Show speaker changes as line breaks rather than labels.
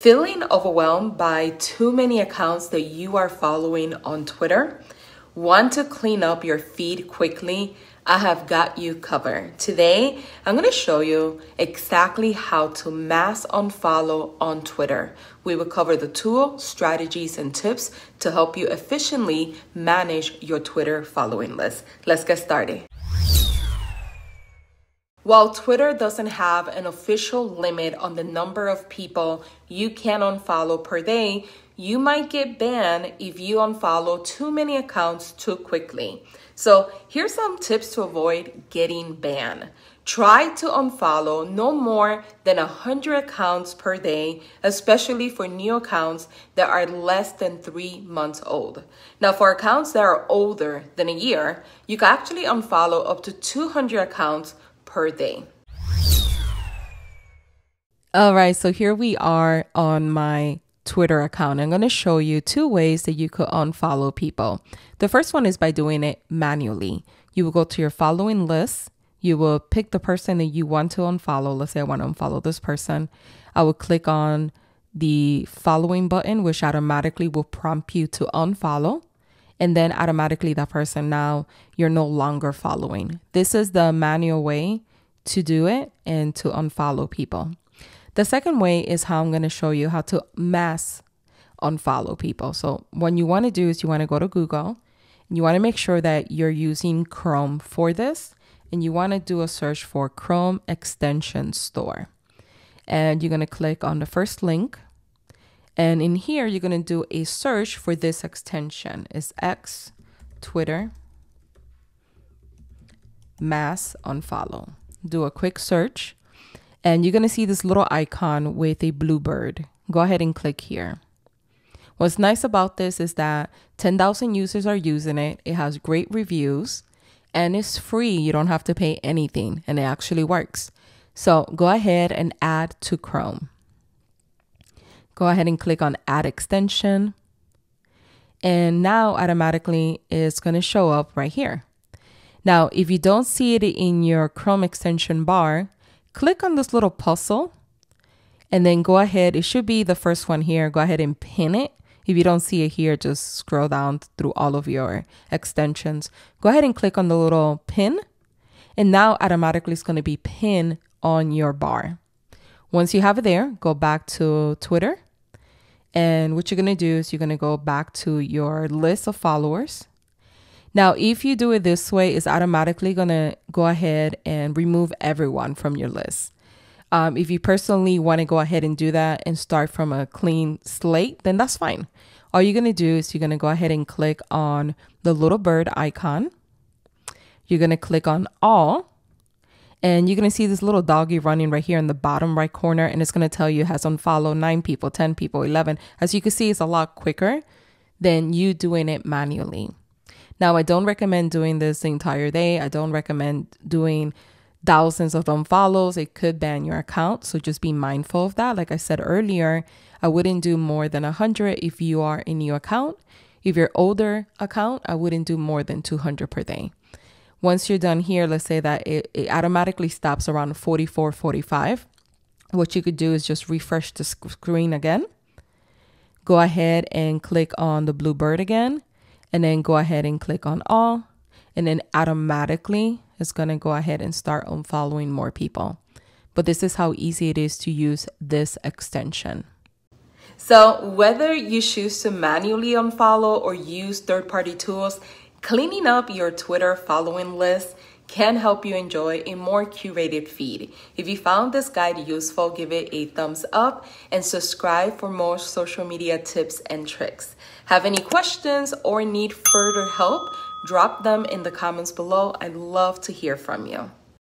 Feeling overwhelmed by too many accounts that you are following on Twitter? Want to clean up your feed quickly? I have got you covered. Today, I'm going to show you exactly how to mass unfollow on Twitter. We will cover the tool, strategies, and tips to help you efficiently manage your Twitter following list. Let's get started. While Twitter doesn't have an official limit on the number of people you can unfollow per day, you might get banned if you unfollow too many accounts too quickly. So, here's some tips to avoid getting banned. Try to unfollow no more than 100 accounts per day, especially for new accounts that are less than three months old. Now, for accounts that are older than a year, you can actually unfollow up to 200 accounts per day. All right, so here we are on my Twitter account. I'm going to show you two ways that you could unfollow people. The first one is by doing it manually. You will go to your following list. You will pick the person that you want to unfollow. Let's say I want to unfollow this person. I will click on the following button, which automatically will prompt you to unfollow and then automatically that person now you're no longer following. This is the manual way to do it and to unfollow people. The second way is how I'm going to show you how to mass unfollow people. So, what you want to do is you want to go to Google and you want to make sure that you're using Chrome for this and you want to do a search for Chrome extension store. And you're going to click on the first link and in here, you're going to do a search for this extension. It's X, Twitter, mass unfollow. Do a quick search and you're going to see this little icon with a blue bird. Go ahead and click here. What's nice about this is that 10,000 users are using it. It has great reviews and it's free. You don't have to pay anything and it actually works. So go ahead and add to Chrome. Go ahead and click on add extension. And now automatically it's going to show up right here. Now, if you don't see it in your Chrome extension bar, click on this little puzzle and then go ahead. It should be the first one here. Go ahead and pin it. If you don't see it here, just scroll down through all of your extensions. Go ahead and click on the little pin. And now automatically it's going to be pinned on your bar. Once you have it there, go back to Twitter and what you're going to do is you're going to go back to your list of followers. Now, if you do it this way, it's automatically going to go ahead and remove everyone from your list. Um, if you personally want to go ahead and do that and start from a clean slate, then that's fine. All you're going to do is you're going to go ahead and click on the little bird icon. You're going to click on all and you're going to see this little doggy running right here in the bottom right corner. And it's going to tell you has unfollowed nine people, 10 people, 11. As you can see, it's a lot quicker than you doing it manually. Now, I don't recommend doing this the entire day. I don't recommend doing thousands of unfollows. It could ban your account. So just be mindful of that. Like I said earlier, I wouldn't do more than 100 if you are a new account. If you're older account, I wouldn't do more than 200 per day. Once you're done here, let's say that it, it automatically stops around 44, 45. What you could do is just refresh the screen again. Go ahead and click on the blue bird again, and then go ahead and click on all. And then automatically it's going to go ahead and start unfollowing more people. But this is how easy it is to use this extension. So, whether you choose to manually unfollow or use third party tools, Cleaning up your Twitter following list can help you enjoy a more curated feed. If you found this guide useful, give it a thumbs up and subscribe for more social media tips and tricks. Have any questions or need further help? Drop them in the comments below. I'd love to hear from you.